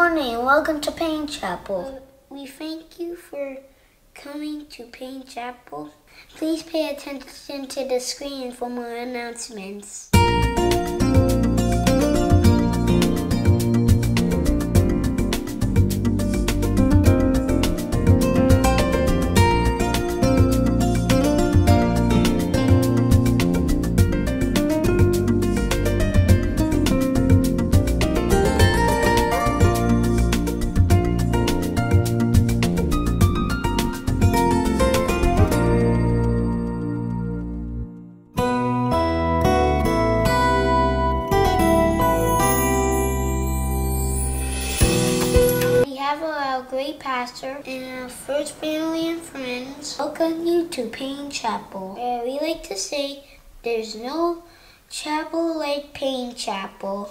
Welcome to Payne Chapel. Uh, we thank you for coming to Payne Chapel. Please pay attention to the screen for more announcements. Great pastor and our first family and friends welcome you to Payne Chapel. Uh, we like to say there's no chapel like Payne Chapel.